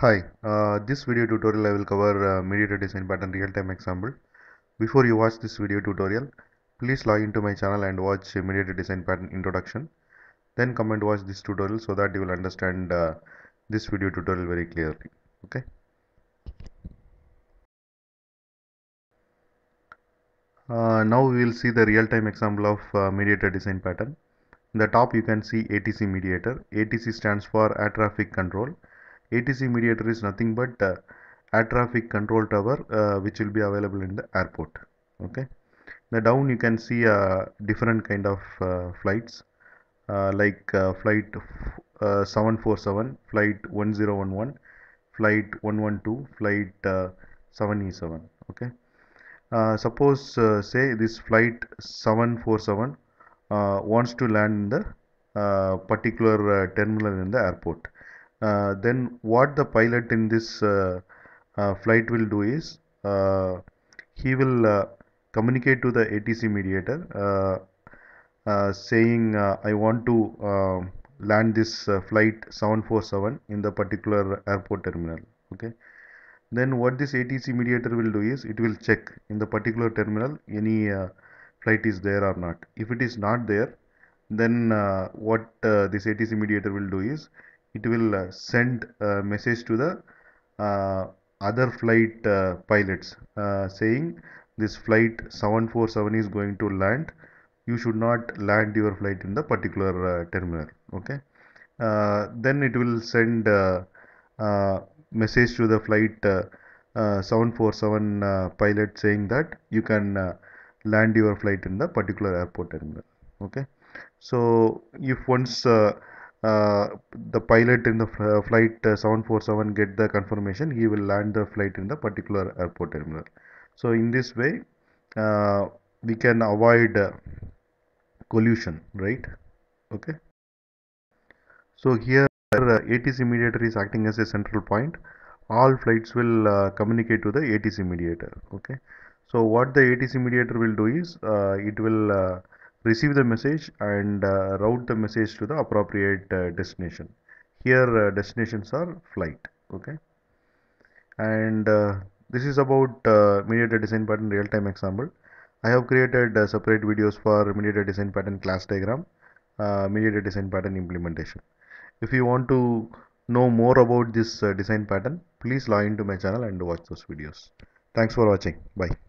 Hi, uh, this video tutorial I will cover uh, mediator design pattern real-time example. Before you watch this video tutorial, please log into my channel and watch mediator design pattern introduction. Then come and watch this tutorial so that you will understand uh, this video tutorial very clearly. Okay. Uh, now we will see the real-time example of uh, mediator design pattern. In the top you can see ATC mediator. ATC stands for air traffic control. ATC mediator is nothing but uh, air traffic control tower uh, which will be available in the airport. Okay. The down you can see uh, different kind of uh, flights uh, like uh, flight uh, 747, flight 1011, flight 112, flight 7E7. Okay. Suppose say this flight 747 uh, wants to land in the particular terminal in the airport then what the pilot in this flight will do is he will communicate to the ATC mediator uh, saying uh, I want to uh, land this flight 747 in the particular airport terminal okay? Then what this ATC mediator will do is it will check in the particular terminal any uh, flight is there or not. If it is not there then uh, what uh, this ATC mediator will do is it will uh, send a message to the uh, other flight uh, pilots saying this flight 747 is going to land. You should not land your flight in the particular terminal okay? Then it will send message to the flight uh, uh, 747 uh, pilot saying that you can land your flight in the particular airport terminal okay? So if once uh, the pilot in the flight uh, 747 get the confirmation. He will land the flight in the particular airport terminal. So in this way uh, we can avoid collision right? Okay. So here uh, ATC mediator is acting as a central point. All flights will uh, communicate to the ATC mediator. Okay. So what the ATC mediator will do is uh, it will uh, receive the message and uh, route the message to the appropriate uh, destination. Here destinations are flight okay? And this is about mediator design pattern real-time example. I have created separate videos for mediator design pattern class diagram mediator design pattern implementation. If you want to know more about this uh, design pattern please log into my channel and watch those videos. Thanks for watching. Bye